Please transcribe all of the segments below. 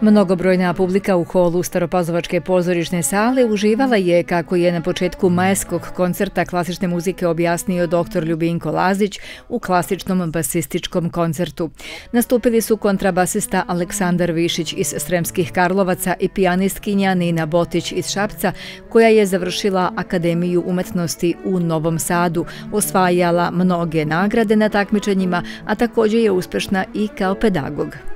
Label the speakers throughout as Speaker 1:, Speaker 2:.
Speaker 1: Mnogobrojna publika u holu Staropazovačke pozorišne sale uživala je, kako je na početku majskog koncerta klasične muzike objasnio dr. Ljubinko Lazić u klasičnom basističkom koncertu. Nastupili su kontrabasista Aleksandar Višić iz Sremskih Karlovaca i pijanistkinja Nina Botić iz Šapca, koja je završila Akademiju umetnosti u Novom Sadu, osvajala mnoge nagrade na takmičenjima, a također je uspešna i kao pedagog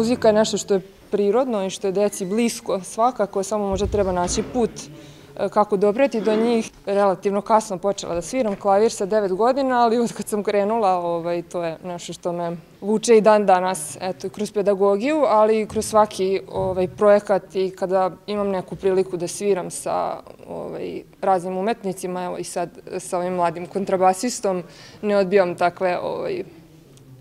Speaker 2: muzika je nešto što je prirodno i što je deci blisko svakako, samo možda treba naći put e, kako dobreti do njih. Relativno kasno počela da sviram klavir sa 9 godina, ali od kad sam krenula, ovaj, to je nešto što me vuče i dan danas, eto, kroz pedagogiju, ali i kroz svaki ovaj, projekat i kada imam neku priliku da sviram sa ovaj, raznim umetnicima, evo i sad sa ovim mladim kontrabasistom, ne odbijam takve ovaj,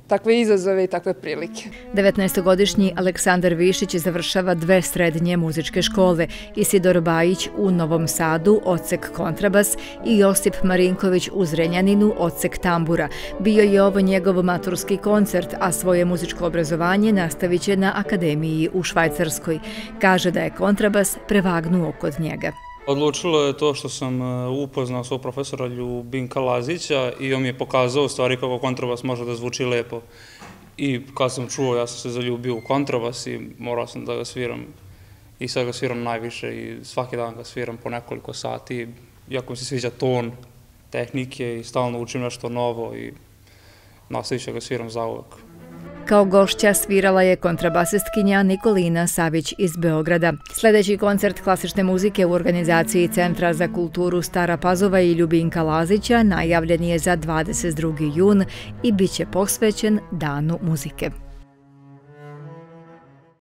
Speaker 2: takve izazove i takve prilike.
Speaker 1: 19-godišnji Aleksandar Višić završava dve srednje muzičke škole, Isidor Bajić u Novom Sadu, odsek kontrabas i Josip Marinković u Zrenjaninu, odsek tambura. Bio je ovo njegov maturski koncert, a svoje muzičko obrazovanje nastavit će na Akademiji u Švajcarskoj. Kaže da je kontrabas prevagnuo kod njega.
Speaker 3: Odlučilo je to što sam e, upoznao svog profesora Ljubinka Lazića i on mi je pokazao stvari kako kontrabas može da zvuči lepo. I kad sam čuo, ja sam se zaljubio u kontrabas i morao sam da ga sviram. I sad ga sviram najviše i svaki dan ga sviram po nekoliko sati. Jako mi se sviđa ton tehnike i stalno učim nešto novo i nastavit ću ga sviram za uvek.
Speaker 1: Kao gošća svirala je kontrabasistkinja Nikolina Savić iz Beograda. Sljedeći koncert klasične muzike u organizaciji Centra za kulturu Stara Pazova i Ljubinka Lazića najavljen je za 22. jun i bit će posvećen Danu muzike.